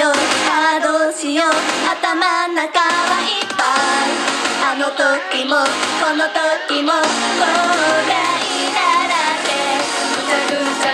よ。うああどうしよう。頭ん中はいっぱい。あの時もこの時も後悔だらけぐちゃぐちゃ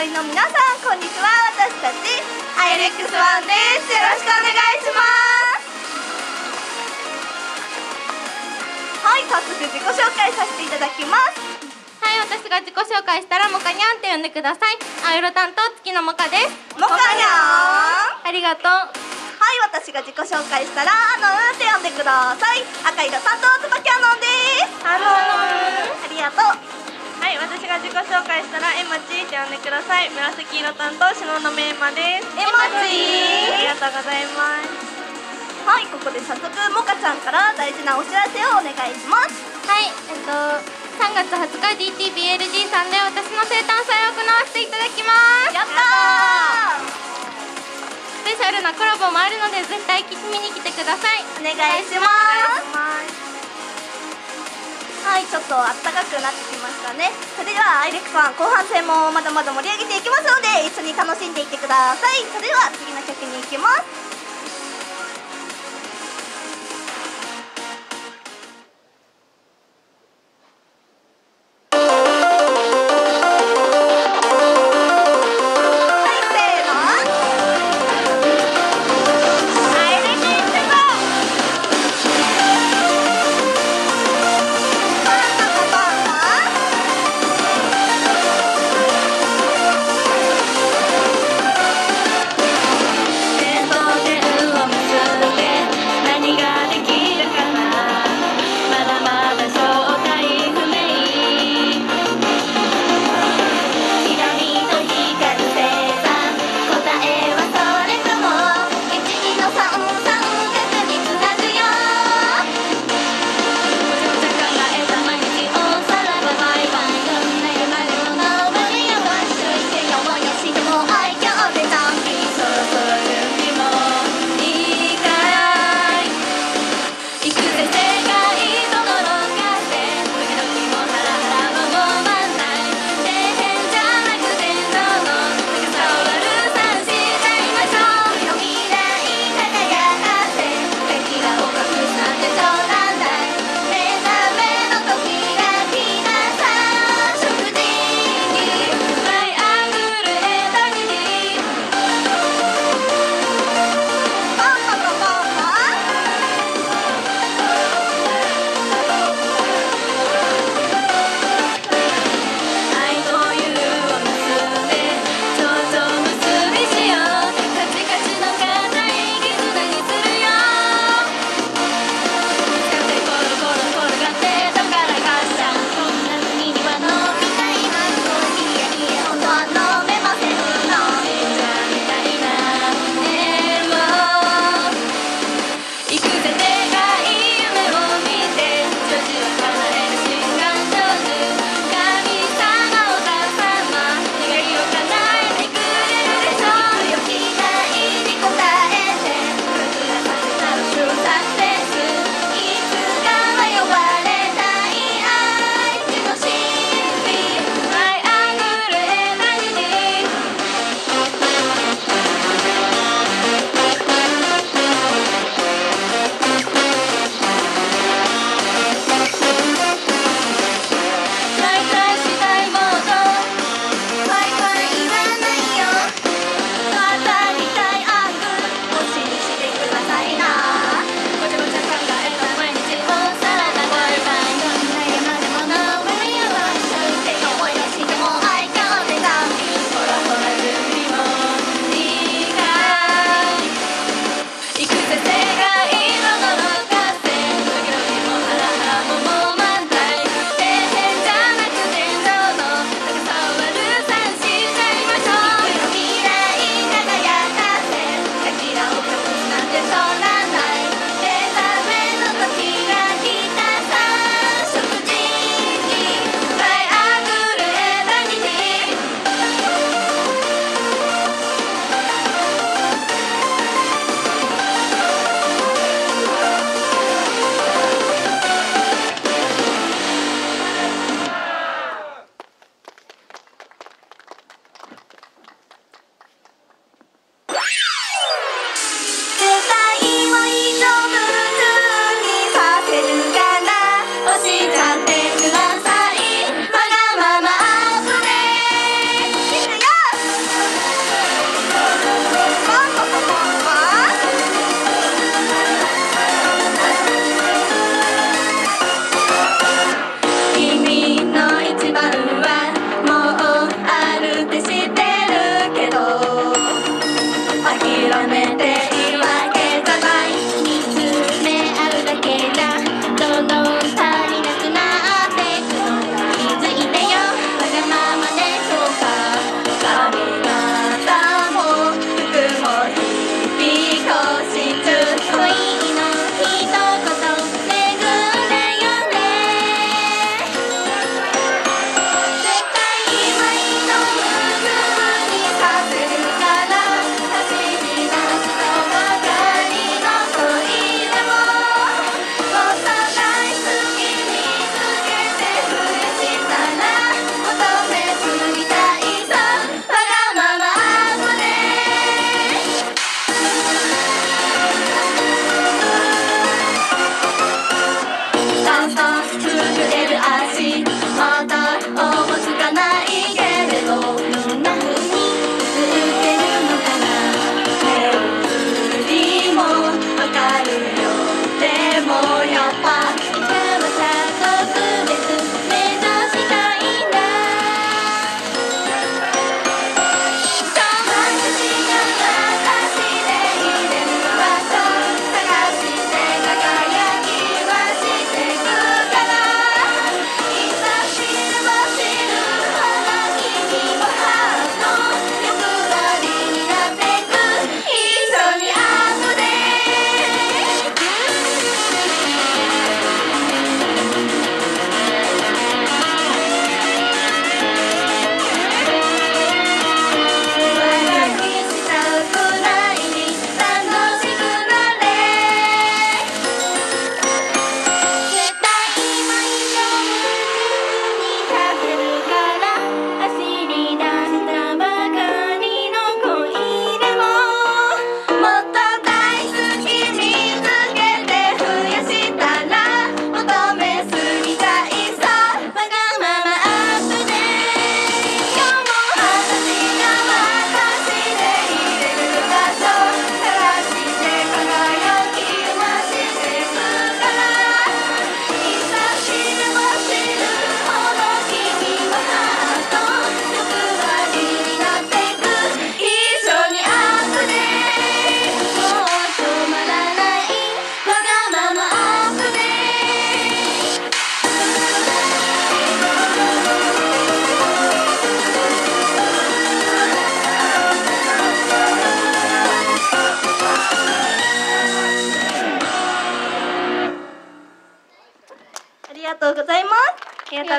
園にお集まりの皆さん、こんにちは。私たちアイレックスワンです。よろしくお願いします。はい、早速自己紹介させていただきます。はい私が自己紹介したらモカニャンって呼んでください青色担当月のモカですモカニャン。ありがとうはい、私が自己紹介したら、あのうんって呼んでください。赤色担当つばきゃのんです。あのありがとう。はい、私が自己紹介したらエマチって呼んでください。紫色担当篠野メンマです。エマチありがとうございます。はい、ここで早速モカちゃんから大事なお知らせをお願いします。はいえっと3月20日 DTBLG さんで私の生誕祭を行わせていただきますやったー。スペシャルなコラボもあるので絶対見に来てくださいお願いします。はい、ちょっと暖かくなってきましたね。それではアイレックさん後半戦もまだまだ盛り上げていきますので一緒に楽しんでいってください。それでは次の曲に行きます。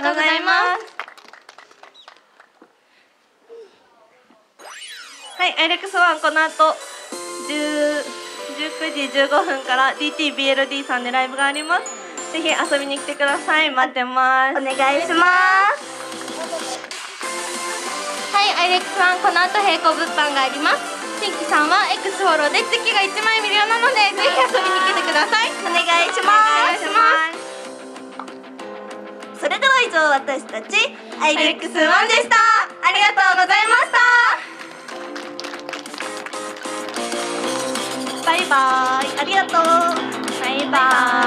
とうございます。はい、アイレックスワンこの後10 19時15分から DTBLD さんでライブがあります。ぜひ遊びに来てください。待ってます。お願いします。はい、アイレックスワンこの後並行物販があります。新規さんは X フォローで月が1枚無料なのでぜひ遊びに来てください。お願いしお願いしますそれでは以上私たちアイレックスワンでした。ありがとうございました。バイバイ。ありがとう。バイバイバイバイ。